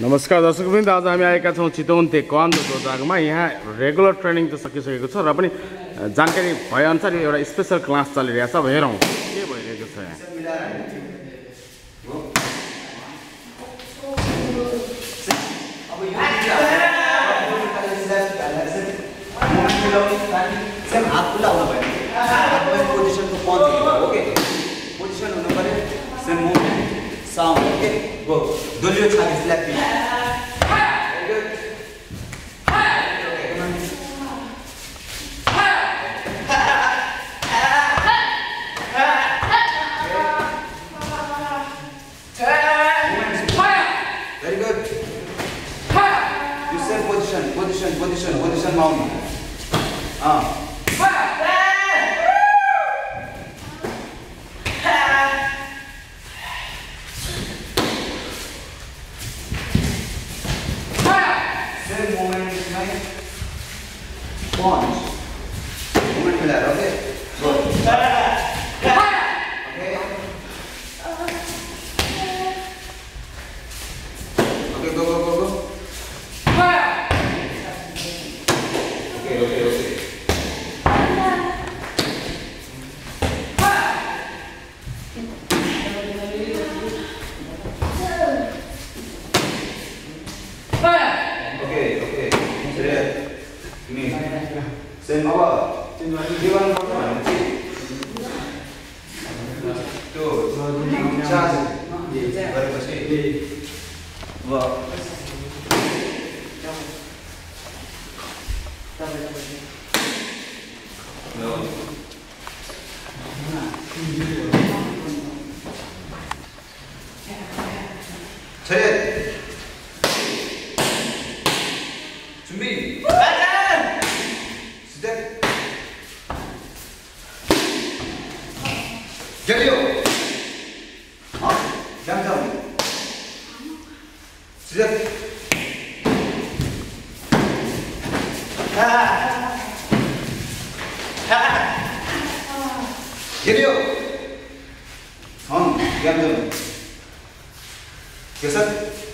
नमस्कार दर्शकवृन्द आज हामी आएका छौँ चितवन ते कन्दो जोजागमा यहाँ रेगुलर ट्रेनिङ त सकिसकेको छ, र पनि जानकारी भएअनुसार एउटा स्पेसल क्लास चलिरहेको छ। अब हेरौँ, के Very good. flap bir. Position, position, position, position. Ah. response 제 준비. 빠잔 시작. Percebe?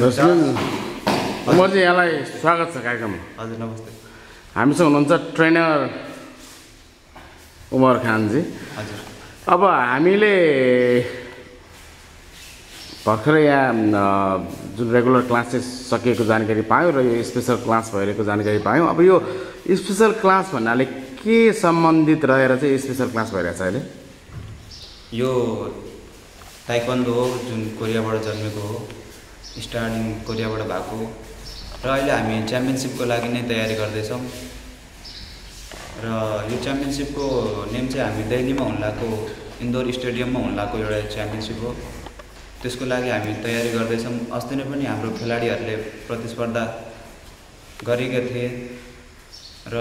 चाहिँ यहाँलाई स्वागत छ कार्यक्रममा। हजुर नमस्ते। हामीसँग हुनुहुन्छ ट्रेनर उमर खानजी। हजुर। अब हामीले भर्खरै यहाँ जुन रेगुलर क्लासेस सकिएको जानकारी पायौँ र यो स्पेसल क्लास भइरहेको जानकारी पायौँ अब यो स्पेसल क्लास भन्नाले के सम्बन्धित रहेर चाहिँ स्पेसल क्लास भइरहेछ अहिले? यो ताइक्वान्डो हो जुन कोरियाबाट जन्मेको हो। स्टार्टिङ कोरियाबाट भएको र अहिले हामी च्याम्पियनसिपको लागि नै तयारी गर्दैछौँ। र यो च्याम्पियनसिपको नेम चाहिँ हामी दिल्लीमा हुन लागेको इन्दोर स्टेडियममा हुन लागेको एउटा च्याम्पियनसिप हो। त्यसको लागि हामी तयारी गर्दैछौँ। अस्ति नै पनि हाम्रो खेलाडीहरूले प्रतिस्पर्धा गरेका थिए। र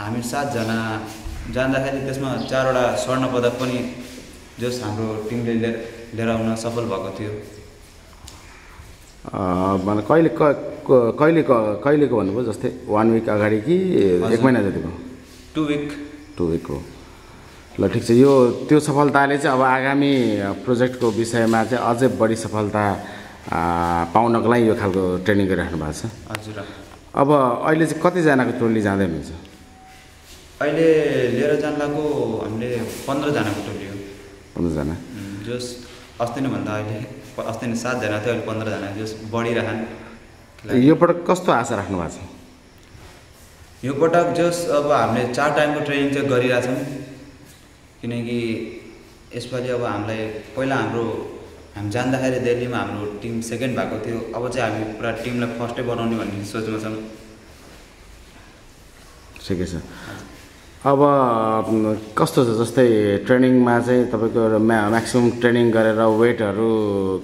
हामी सातजना जाँदाखेरि त्यसमा चारवटा स्वर्ण पदक पनि जस हाम्रो टिमले लिएर आउन सफल भएको थियो। भने कहिले क क- कहिलेको भन्नुभयो जस्तै वान विक अगाडि कि एक। महिना जतिको? टु विक टु विक हो। ल ठिक छ। यो त्यो सफलताले चाहिँ अब आगामी प्रोजेक्टको विषयमा चाहिँ अझै बढी सफलता पाउनको लागि यो खालको ट्रेनिङ गरिराख्नु भएको छ। हजुर। अब अहिले चाहिँ कतिजनाको टोली जाँदै हुनुहुन्छ? अहिले लिएर जान लागेको हामीले पन्ध्रजनाको टोली हो। पन्ध्रजना। जस अस्ति नै भन्दा अहिले अस्ति नै सातजना थियो अहिले पन्ध्रजना जस बढिरहन्। यो पटक कस्तो आशा राख्नु भएको छ? यो पटक जस अब हामीले चार टाइमको ट्रेनिङ चाहिँ गरिरहेछौँ। किनकि यसपालि अब हामीलाई पहिला हाम्रो हामी जाँदाखेरि दिल्लीमा हाम्रो टिम सेकेन्ड भएको थियो। अब चाहिँ हामी पुरा टिमलाई फर्स्टै बनाउने भन्ने सोचमा छौँ। ठिकै छ। अब कस्तो छ जस्तै ट्रेनिङमा चाहिँ तपाईँको म्या म्याक्सिमम् ट्रेनिङ गरेर वेटहरू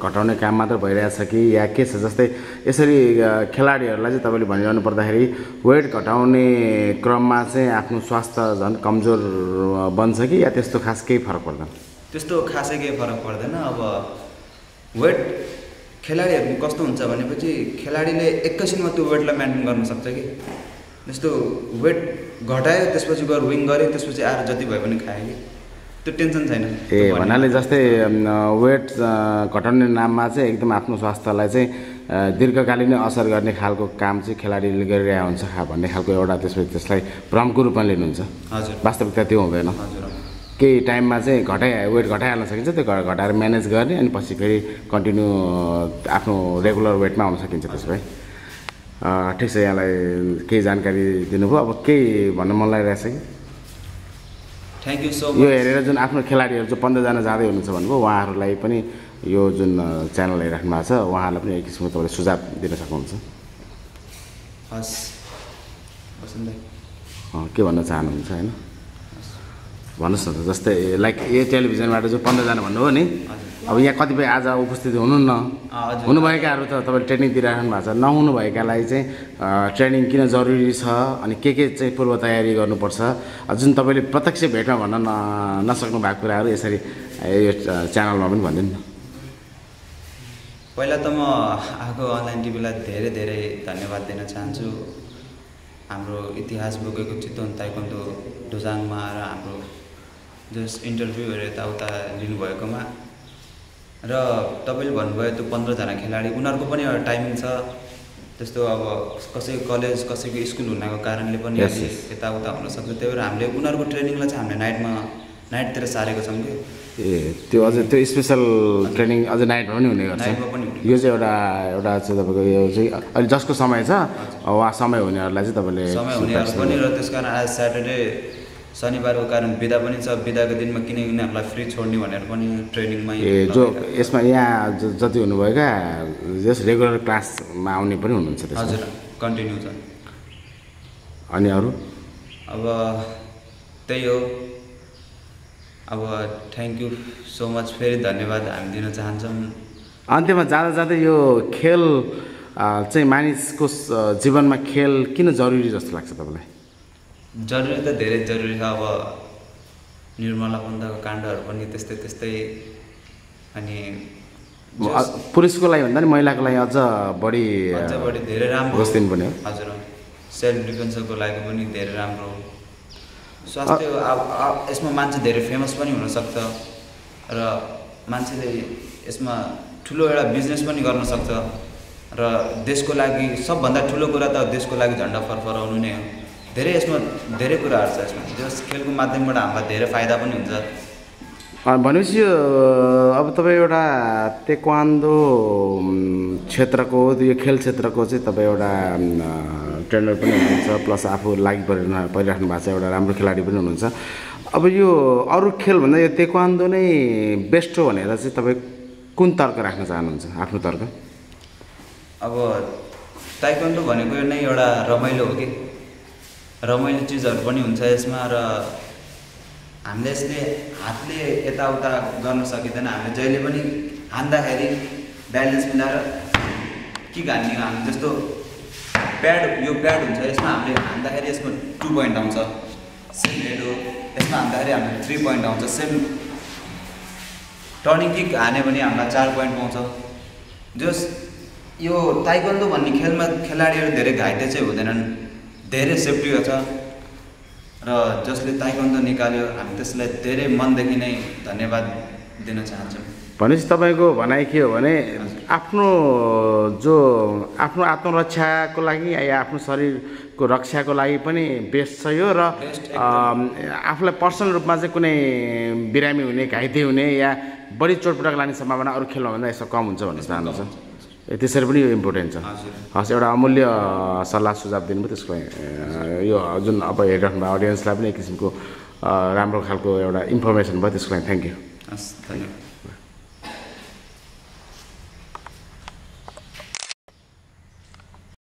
घटाउने काम मात्र भइरहेछ कि? या के छ जस्तै यसरी खेलाडीहरूलाई चाहिँ तपाईँले भनिरहनु पर्दाखेरि वेट घटाउने क्रममा चाहिँ आफ्नो स्वास्थ्य झन् कमजोर बन्छ कि? या त्यस्तो खास केही फरक पर्दैन? त्यस्तो खासै केही फरक पर्दैन। अब वेट खेलाडीहरूको कस्तो हुन्छ भनेपछि खेलाडीले एकैछिनमा त्यो वेटलाई मेन्टेन गर्न सक्छ कि? जस्तो वेट घटायो त्यसपछि गएर विङ गऱ्यो त्यसपछि आएर जति भए पनि कि। त्यो टेन्सन छैन। ए भन्नाले जस्तै वेट घटाउने नाममा चाहिँ एकदम आफ्नो स्वास्थ्यलाई चाहिँ दीर्घकालीन असर गर्ने खालको काम चाहिँ खेलाडीले गरिरहेको हुन्छ खा भन्ने खालको एउटा त्यसपछि त्यसलाई भ्रमको रूपमा लिनुहुन्छ। हजुर। वास्तविकता त्यो हुँदैन। हजुर। केही टाइममा चाहिँ घटाइ वेट घटाइहाल्न सकिन्छ त्यो घटाएर म्यानेज गर्ने अनि पछि फेरि कन्टिन्यू आफ्नो रेगुलर वेटमा आउन सकिन्छ त्यसो भए। ठिक छ यहाँलाई केही जानकारी दिनुभयो। अब केही भन्न मन लागिरहेछ कि? थ्याङ्क यू सो यो हेरेर जुन आफ्नो खेलाडीहरू जो पन्ध्रजना जाँदै हुनुहुन्छ भन्नुभयो उहाँहरूलाई पनि यो जुन च्यानल हेरिराख्नु भएको छ उहाँहरूलाई पनि एक किसिमको तपाईँले सुझाव दिन सक्नुहुन्छ। हस्। के भन्न चाहनुहुन्छ होइन? भन्नुहोस् न त जस्तै लाइक यो टेलिभिजनबाट जो पन्ध्रजना भन्नुभयो नि अब यहाँ कतिपय आज उपस्थित हुनुहुन्न। हुनुभएकाहरू त तपाईँले ट्रेनिङ दिइराख्नु भएको छ। नहुनुभएकालाई चाहिँ ट्रेनिङ किन जरुरी छ अनि के के चाहिँ पूर्व तयारी गर्नुपर्छ? जुन तपाईँले प्रत्यक्ष भेटमा भन्न न नसक्नु भएको कुराहरू यसरी यो च्यानलमा पनि भनिदिनु न। पहिला त म आएको अनलाइन टिभीलाई धेरै धेरै धन्यवाद दिन चाहन्छु। हाम्रो इतिहास बोकेको चितवन ताइक्वान्डो डोजाङमा आएर हाम्रो जस इन्टरभ्यूहरू यताउता लिनुभएकोमा। र तपाईँले भन्नुभयो त्यो पन्ध्रजना खेलाडी उनीहरूको पनि एउटा टाइमिङ छ। त्यस्तो अब कसैको कलेज कसैको स्कुल हुनाको कारणले पनि. यताउता हुनसक्छ त्यही भएर हामीले उनीहरूको ट्रेनिङलाई चाहिँ हामीले नाइटमा नाइटतिर सारेको छौँ कि? ए त्यो अझ त्यो स्पेसल ट्रेनिङ अझ नाइटमा पनि हुने गर्छ। यो चाहिँ एउटा एउटा चाहिँ तपाईँको यो चाहिँ अहिले जसको समय छ उहाँ समय हुनेहरूलाई चाहिँ तपाईँले समय हुनेहरू पनि र त्यस कारण आज स्याटरडे शनिबारको कारण बिदा पनि छ। बिदाको दिनमा किन यिनीहरूलाई फ्री छोड्ने भनेर पनि ट्रेनिङमै ए जो। यसमा यहाँ जति हुनुभएका जस रेगुलर क्लासमा आउने पनि हुनुहुन्छ हजुर कन्टिन्यू छ। अनि अरू? अब त्यही हो। अब थ्याङ्क यू सो मच फेरि धन्यवाद हामी दिन चाहन्छौँ। अन्त्यमा जाँदा जाँदै यो खेल चाहिँ मानिसको जीवनमा खेल किन जरुरी जस्तो लाग्छ तपाईँलाई? जरुरी त धेरै जरुरी छ अब निर्मला पन्तको काण्डहरू पनि त्यस्तै त्यस्तै अनि पुरुषको लागि भन्दा नि महिलाको लागि अझ बढी अझ बढी धेरै राम्रो हो हजुर। सेल्फ डिफेन्सको लागि पनि धेरै राम्रो। स्वास्थ्य अब अब यसमा मान्छे धेरै फेमस पनि हुनसक्छ र मान्छेले यसमा ठुलो एउटा बिजनेस पनि गर्न सक्छ र देशको लागि सबभन्दा ठुलो कुरा त देशको लागि झन्डा फरफराउनु नै हो। धेरै यसमा धेरै कुराहरू छ यसमा। जस खेलको माध्यमबाट हामीलाई धेरै फाइदा पनि हुन्छ। भनेपछि यो अब तपाईँ एउटा उम्, क्षेत्रको यो खेल क्षेत्रको चाहिँ तपाईँ एउटा ट्रेनर पनि हुनुहुन्छ प्लस आफू लागि परिरहनु परिराख्नु भएको छ एउटा राम्रो खेलाडी पनि हुनुहुन्छ। अब यो अरू खेलभन्दा यो तेक्वान्दो नै बेस्ट हो भनेर चाहिँ तपाईँ कुन तर्क राख्न चाहनुहुन्छ आफ्नो तर्क? अब ताइक्वान्डो भनेको नै एउटा रमाइलो हो कि? रमाइलो चिजहरू पनि हुन्छ यसमा र हामीले यसले हातले यताउता गर्न सकिँदैन। हामीले जहिले पनि हान्दाखेरि ब्यालेन्स मिलाएर किक हान्ने हामी जस्तो प्याड यो प्याड हुन्छ यसमा हामीले हान्दाखेरि यसमा टु पोइन्ट आउँछ। सेम हेड हो। यसमा हान्दाखेरि हामीले थ्री पोइन्ट आउँछ। सेम टर्निङ किक हान्यो भने हामीलाई चार पोइन्ट पाउँछ। जस यो ताइक्वान्डो भन्ने खेलमा खेलाडीहरू धेरै घाइते चाहिँ हुँदैनन्। धेरै सेफ्टी छ र जसले ताइक्वान्डो निकाल्यो हामी त्यसलाई धेरै मनदेखि नै धन्यवाद दिन चाहन्छौँ। भनेपछि तपाईँको भनाइ के हो भने आफ्नो जो आफ्नो आत्मरक्षाको लागि या आफ्नो शरीरको रक्षाको लागि पनि बेस्ट छ यो र आफूलाई पर्सनल रूपमा चाहिँ कुनै बिरामी हुने घाइते हुने या बढी चोटपटक लाने सम्भावना अरू खेलमा भन्दा यसो कम हुन्छ भन्ने चाहनुहुन्छ? ए, त्यसरी पनि यो इम्पोर्टेन्ट छ। हस् एउटा अमूल्य सल्लाह सुझाव दिनुभयो त्यसको लागि यो जुन अब हेरिराख्नु अडियन्सलाई पनि एक किसिमको राम्रो खालको एउटा इन्फर्मेसन भयो त्यसको लागि थ्याङ्क यू हस् धन्यवाद।